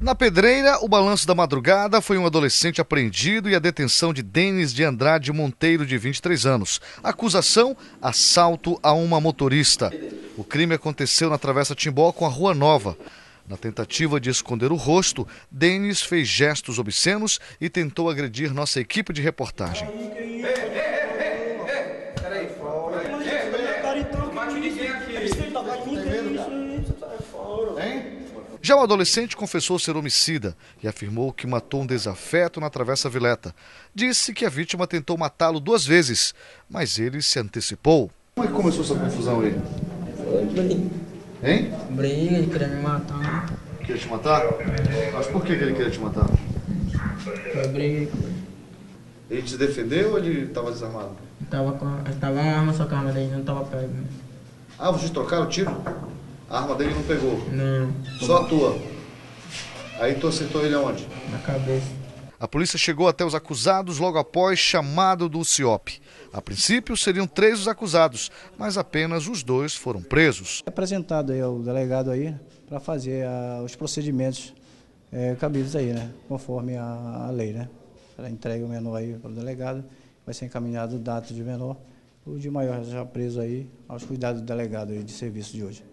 Na pedreira, o balanço da madrugada foi um adolescente apreendido e a detenção de Denis de Andrade Monteiro, de 23 anos. Acusação: assalto a uma motorista. O crime aconteceu na Travessa Timbó com a Rua Nova. Na tentativa de esconder o rosto, Denis fez gestos obscenos e tentou agredir nossa equipe de reportagem. Já o adolescente confessou ser homicida e afirmou que matou um desafeto na Travessa Vileta. Disse que a vítima tentou matá-lo duas vezes, mas ele se antecipou. Como é que começou essa confusão aí? Foi briga. Hein? Briga, ele queria me matar. Queria te matar? Mas por que ele queria te matar? Foi briga. Ele te defendeu ou ele estava desarmado? Tava com, tava a arma, só que a arma dele não tava perto. Ah, vocês trocaram o tiro? A arma dele não pegou? Não. Só a tua? Aí tu acertou ele aonde? Na cabeça. A polícia chegou até os acusados logo após chamado do CIOP. A princípio seriam três os acusados, mas apenas os dois foram presos. É apresentado aí ao delegado aí para fazer a, os procedimentos é, cabidos aí, né? Conforme a, a lei, né? Ela entrega o menor aí para o delegado, vai ser encaminhado o dato de menor, o de maior já preso aí aos cuidados do delegado aí de serviço de hoje.